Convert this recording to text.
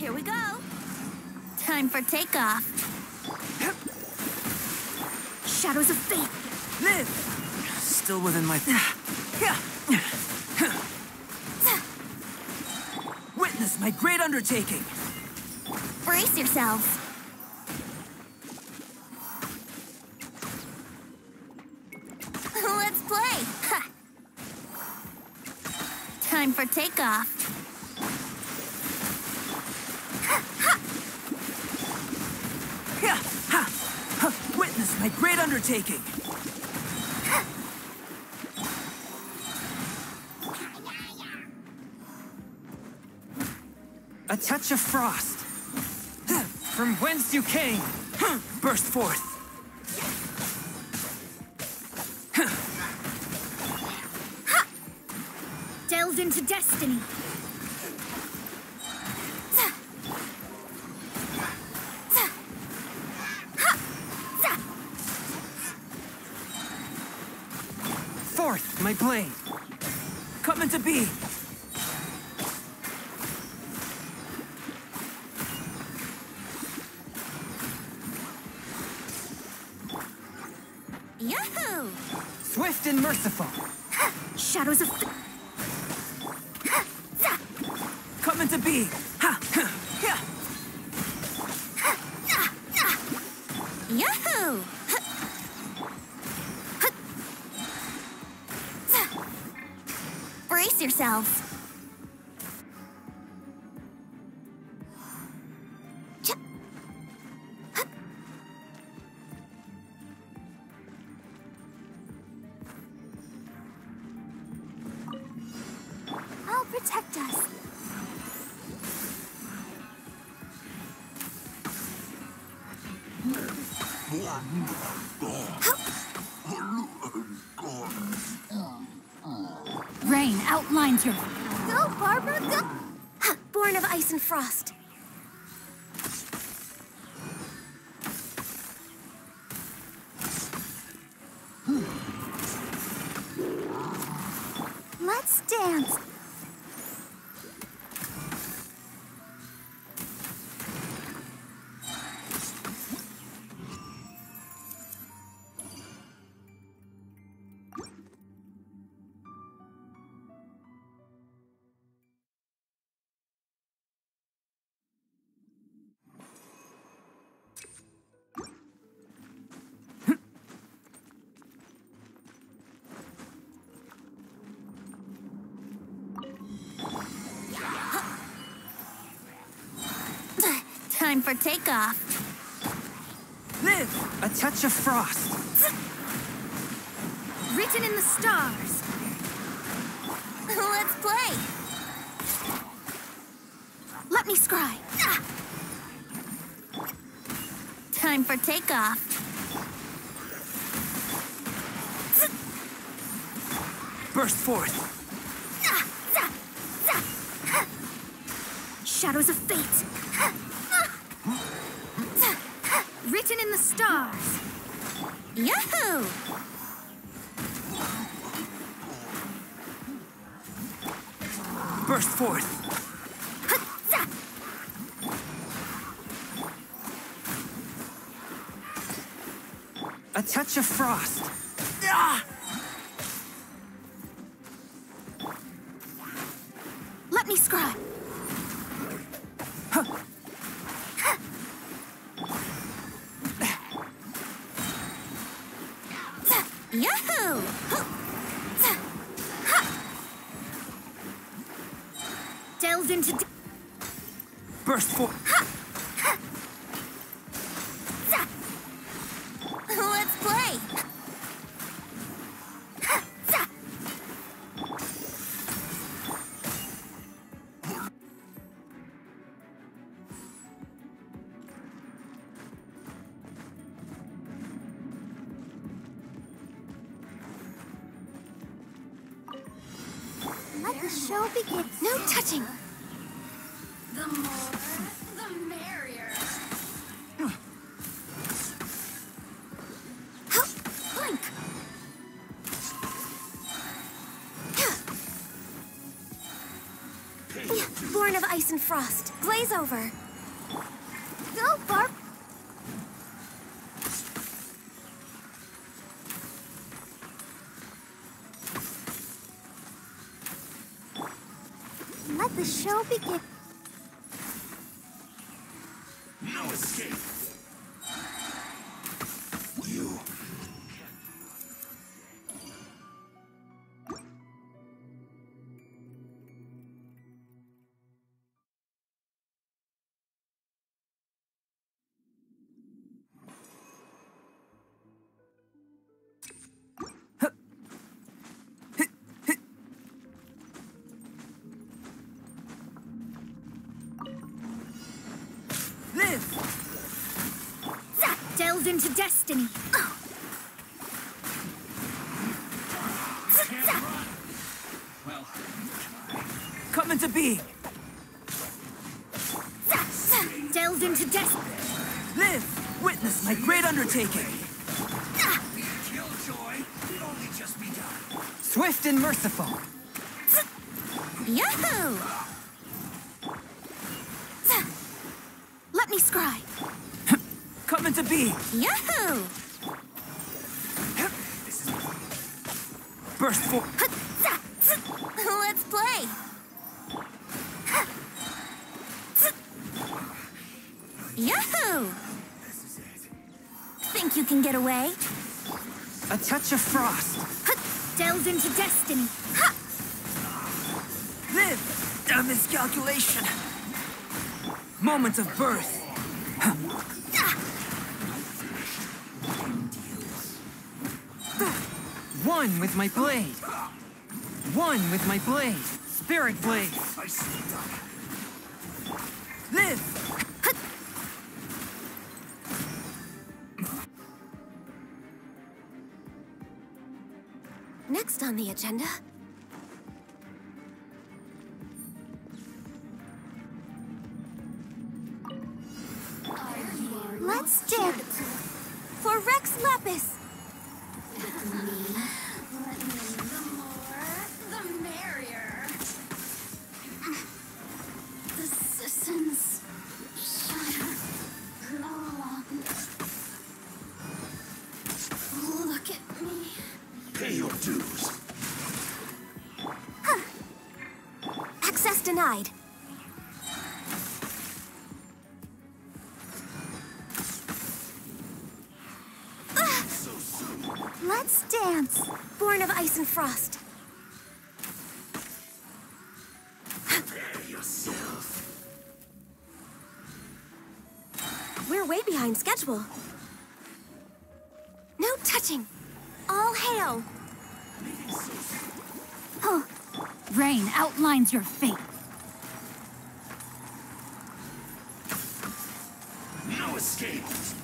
Here we go. Time for takeoff. Shadows of fate. Live! Still within my... Witness my great undertaking! Brace yourselves. Let's play. Time for takeoff. Ha! Ha! Ha! Witness my great undertaking! A touch of frost. From whence you came, burst forth. Delve into destiny. Forth, my blade. Come into being. Yahoo! Swift and merciful. Shadows of fate. Come into being. Yourselves. I'll protect us. Rain outlines your. Go, Barbara, go! Born of ice and frost. Hmm. Let's dance. Time for takeoff. Live! A touch of frost. Written in the stars. Let's play. Let me scry. Ah. Time for takeoff. Burst forth. Za, za. Ha. Shadows of fate. Ha. Za, ha. Written in the stars. Yahoo! Burst forth. A touch of frost. Ah! Let me scry. Burst forth. Let's play. Let the show begin. No touching. Of ice and frost. Glaze over. Go, Barb. Let the show begin. Delves into destiny. Well, Come into being! Zap, zap into destiny. Live! Witness my great undertaking! Killjoy did only just begun. Swift and merciful! Yahoo! Let me scry. Come into being! Yahoo! Burst forth! Hut, zap, zap. Let's play. Yahoo! Think you can get away? A touch of frost! Delves into destiny. Ha! Live! A miscalculation! Moment of birth! Ah! One with my blade! One with my blade! Spirit blade! Live! Next on the agenda. Dues. Access denied. Let's dance. Born of ice and frost. Prepare yourself. We're way behind schedule. No touching. All hail purposes. Huh. Rain outlines your fate. No escape.